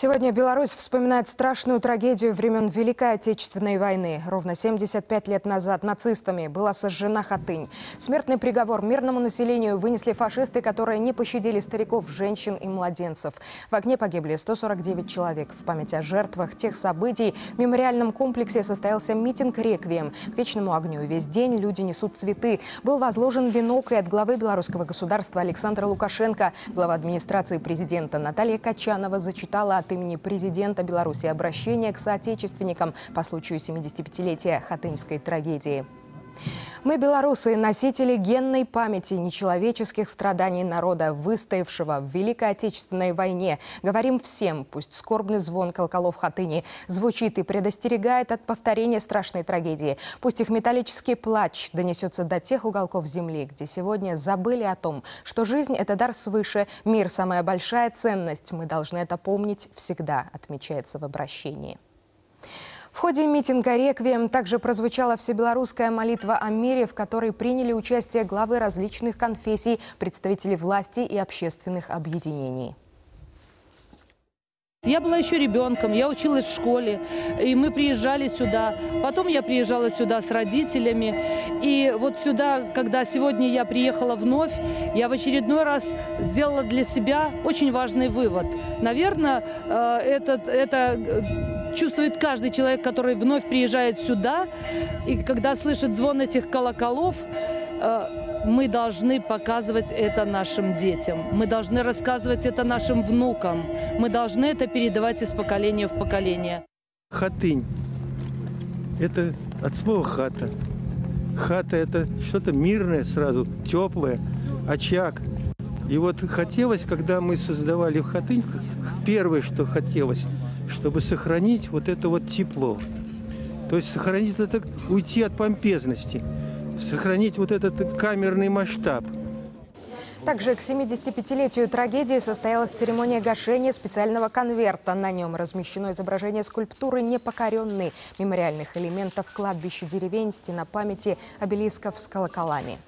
Сегодня Беларусь вспоминает страшную трагедию времен Великой Отечественной войны. Ровно 75 лет назад нацистами была сожжена Хатынь. Смертный приговор мирному населению вынесли фашисты, которые не пощадили стариков, женщин и младенцев. В огне погибли 149 человек. В память о жертвах тех событий в мемориальном комплексе состоялся митинг «Реквием». К вечному огню весь день люди несут цветы. Был возложен венок и от главы белорусского государства Александра Лукашенко. Глава администрации президента Наталья Качанова зачитала от имени президента Беларуси обращение к соотечественникам по случаю 75-летия Хатынской трагедии. Мы, белорусы, носители генной памяти нечеловеческих страданий народа, выстоявшего в Великой Отечественной войне. Говорим всем, пусть скорбный звон колоколов хатыни звучит и предостерегает от повторения страшной трагедии. Пусть их металлический плач донесется до тех уголков земли, где сегодня забыли о том, что жизнь – это дар свыше, мир – самая большая ценность. Мы должны это помнить всегда, отмечается в обращении. В ходе митинга «Реквием» также прозвучала всебелорусская молитва о мире, в которой приняли участие главы различных конфессий, представители власти и общественных объединений. Я была еще ребенком, я училась в школе, и мы приезжали сюда. Потом я приезжала сюда с родителями. И вот сюда, когда сегодня я приехала вновь, я в очередной раз сделала для себя очень важный вывод. Наверное, э, этот, это чувствует каждый человек, который вновь приезжает сюда, и когда слышит звон этих колоколов, э, мы должны показывать это нашим детям, мы должны рассказывать это нашим внукам, мы должны это передавать из поколения в поколение. Хатынь – это от слова «хата». Хата – это что-то мирное сразу, теплое, очаг. И вот хотелось, когда мы создавали Хатынь, первое, что хотелось – чтобы сохранить вот это вот тепло. То есть сохранить это, уйти от помпезности, сохранить вот этот камерный масштаб. Также к 75-летию трагедии состоялась церемония гашения специального конверта. На нем размещено изображение скульптуры «Непокоренный» мемориальных элементов кладбища деревень, стена памяти, обелисков с колоколами.